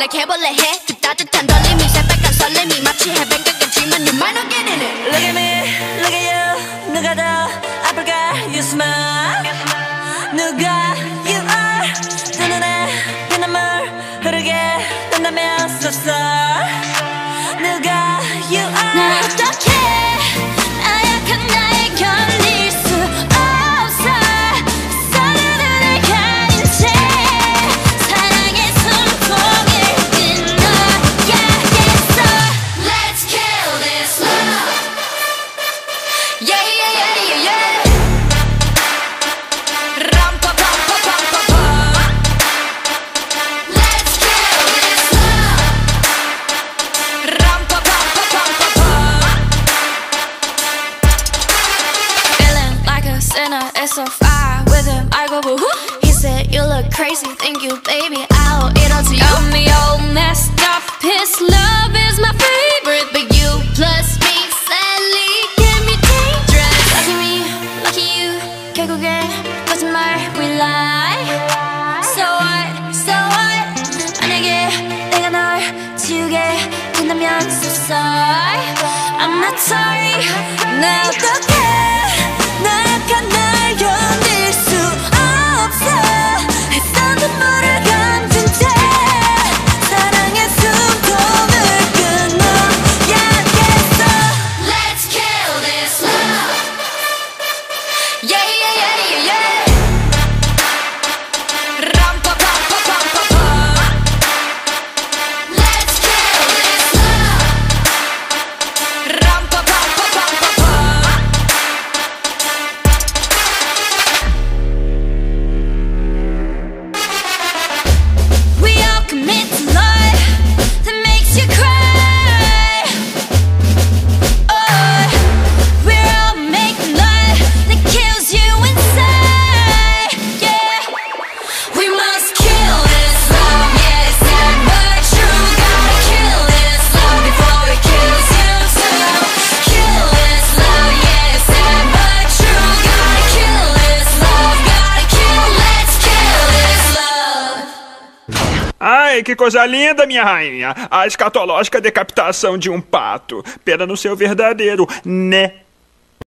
like 해볼래 해 그 따뜻한 떨림이 새빨간 설렘이 마치 해변가 같지만 you might not get in it Look at me, look at you 누가 더 아플까 You smile 누가 you are 두 눈에 피눈물 흐르게 된다면 sorry 누가 you 난 are like a sinner, it's so far with him. I go boo hoo. He said, You look crazy, thank you, baby. I'll eat all to you. Got me all messed up. His love is my favorite, but you plus me sadly can be dangerous. Lucky me, lucky you. 결국엔 거짓말 we lie. So what, so what? 만약에 내가 널 지우게 된다면 so sorry. I'm not sorry. 나 어 Ai, que coisa linda, minha rainha! A escatológica decapitação de um pato. Pena no seu verdadeiro, né?